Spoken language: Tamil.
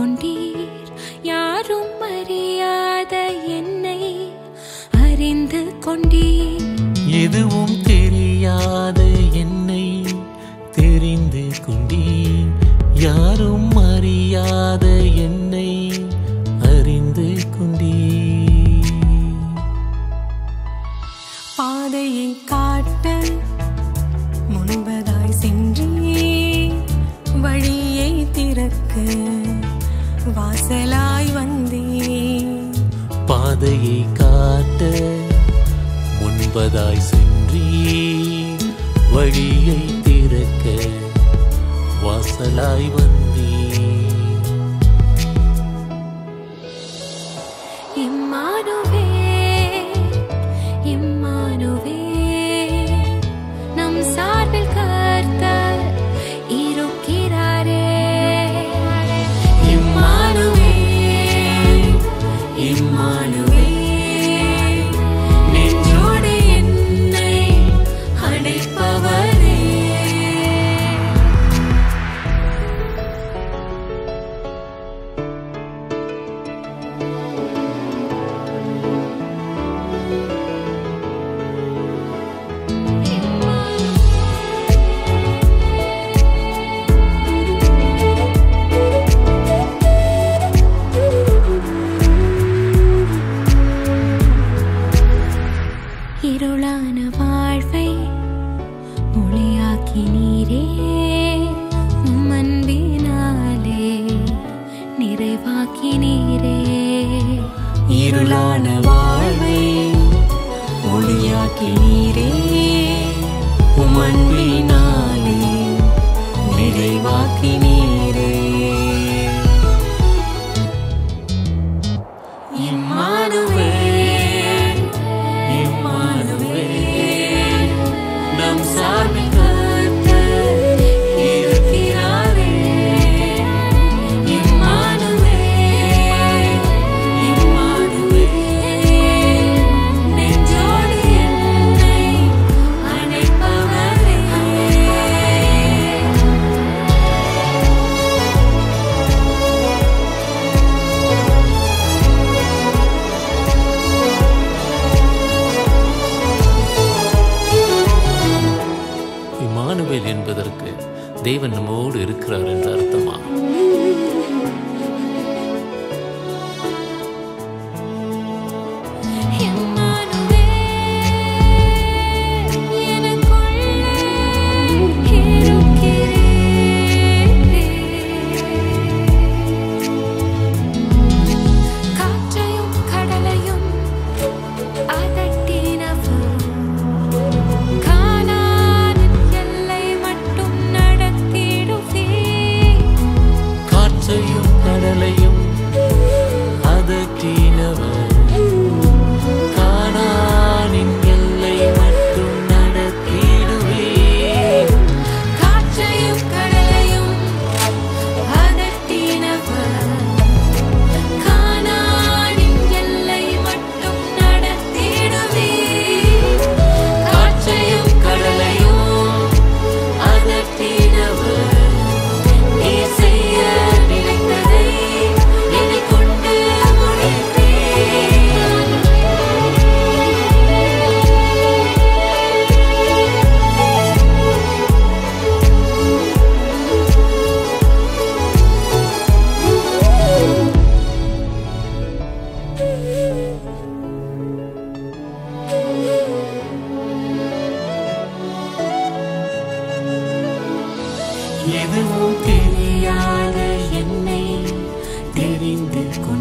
கொண்டீர். யாரும் அறியாத என்னை அறிந்து கொண்டீர். எதுவும் தெரியாத என்னை தெரிந்து கொண்டீர். யாரும் அறியாத என்னை அறிந்து கொண்டீர். பாதையை காட்ட முன்பதாய் சென்றீர். வழியை திறக்க வாசலாய் வந்தீர் பாதையை காட்ட முன்பதாய் சென்றீ வழியை திறக்க வாசலாய் வந்தீ இம்மானுவே இம்மானுவே நம் சார்பில் அடைப்பவரே நீரே உம் நிறைவாக்கி நீரே. இருளான வாழ்வை ஒளியாக்கி நீரே உமன்பினாலே நிறைவாக்கி நீரே இமானுவேல் என்பதற்கு தேவன் நம்மோடு இருக்கிறார் என்று அர்த்தமா? எதுவும் தெரியாத என்னை தெரிந்து கொண்டு